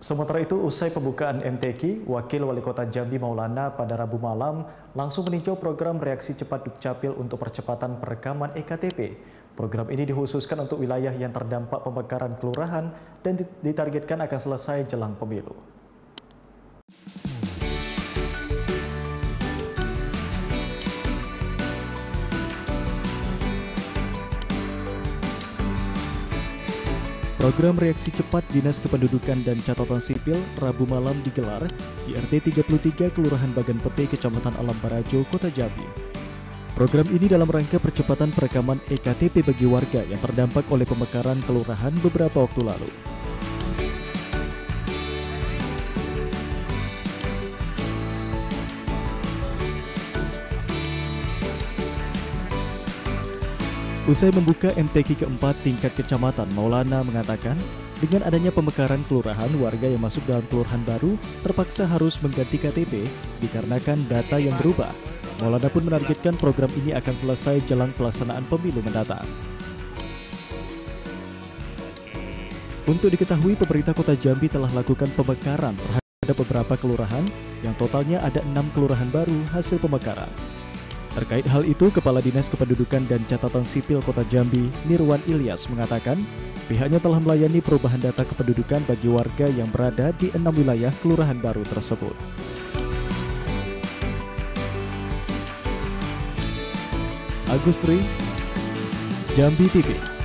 Sementara itu, usai pembukaan MTQ, Wakil Wali Kota Jambi Maulana pada Rabu malam langsung meninjau program reaksi cepat Dukcapil untuk percepatan perekaman EKTP. Program ini dikhususkan untuk wilayah yang terdampak pemekaran kelurahan dan ditargetkan akan selesai jelang pemilu. Program reaksi cepat Dinas Kependudukan dan Catatan Sipil Rabu malam digelar di RT 33 Kelurahan Bagan Pete, Kecamatan Alam Barajo, Kota Jambi. Program ini dalam rangka percepatan perekaman EKTP bagi warga yang terdampak oleh pemekaran kelurahan beberapa waktu lalu. Usai membuka MTQ keempat tingkat kecamatan, Maulana mengatakan, dengan adanya pemekaran kelurahan, warga yang masuk dalam kelurahan baru terpaksa harus mengganti KTP dikarenakan data yang berubah. Maulana pun menargetkan program ini akan selesai jelang pelaksanaan pemilu mendatang. Untuk diketahui, pemerintah kota Jambi telah lakukan pemekaran terhadap beberapa kelurahan yang totalnya ada enam kelurahan baru hasil pemekaran. Terkait hal itu, Kepala Dinas Kependudukan dan Catatan Sipil Kota Jambi, Nirwan Ilyas, mengatakan pihaknya telah melayani perubahan data kependudukan bagi warga yang berada di enam wilayah kelurahan baru tersebut. Agustri, Jambi TV